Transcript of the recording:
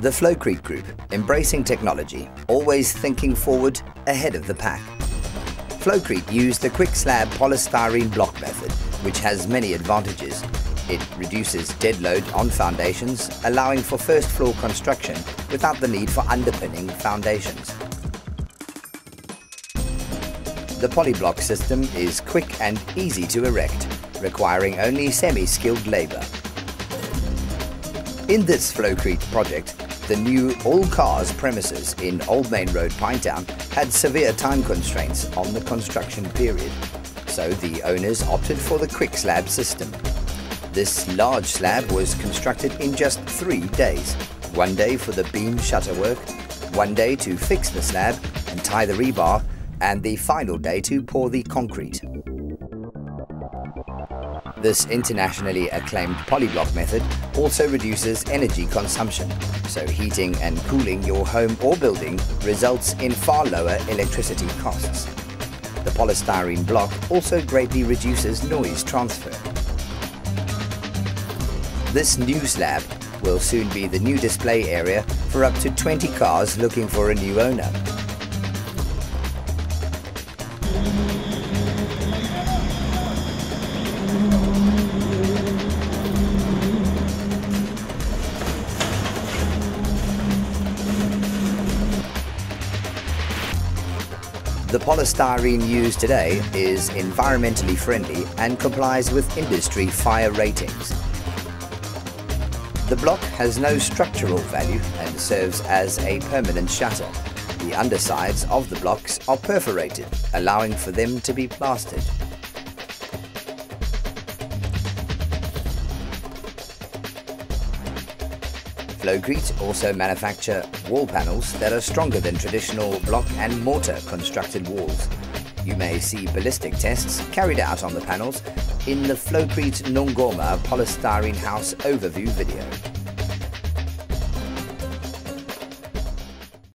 The Flowcrete Group, embracing technology, always thinking forward ahead of the pack. Flowcrete used the Quickslab polystyrene block method, which has many advantages. It reduces dead load on foundations, allowing for first floor construction without the need for underpinning foundations. The polyblock system is quick and easy to erect, requiring only semi-skilled labour. In this Flowcrete project, the new All Cars premises in Old Main Road, Pinetown had severe time constraints on the construction period, so the owners opted for the Quickslab system. This large slab was constructed in just three days. One day for the beam shutter work, one day to fix the slab and tie the rebar, and the final day to pour the concrete. This internationally acclaimed polyblock method also reduces energy consumption, so heating and cooling your home or building results in far lower electricity costs. The polystyrene block also greatly reduces noise transfer. This new slab will soon be the new display area for up to 20 cars looking for a new owner. The polystyrene used today is environmentally friendly and complies with industry fire ratings. The block has no structural value and serves as a permanent shutter. The undersides of the blocks are perforated, allowing for them to be plastered. Flowcrete also manufacture wall panels that are stronger than traditional block and mortar constructed walls. You may see ballistic tests carried out on the panels in the Flowcrete Nongoma polystyrene house overview video.